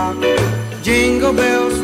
rock. Jingle bells